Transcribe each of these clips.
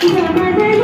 今天我们。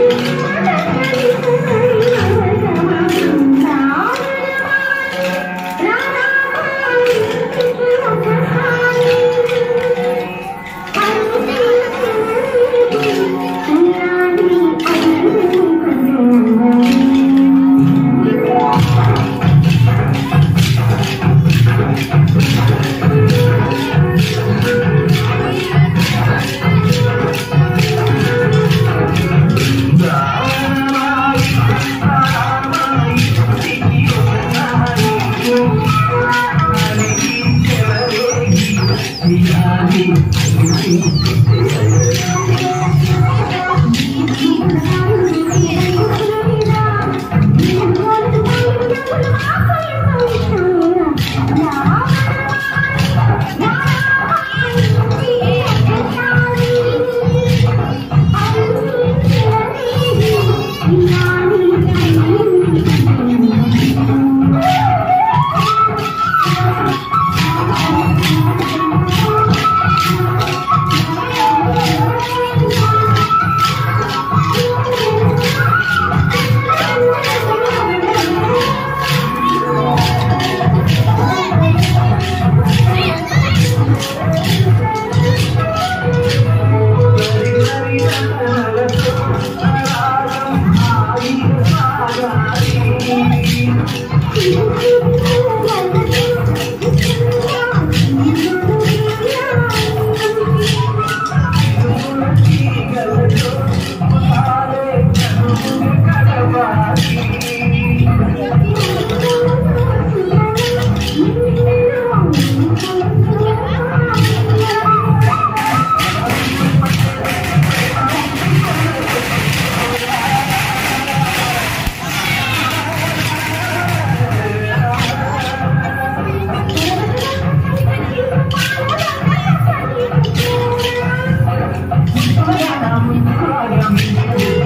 I'm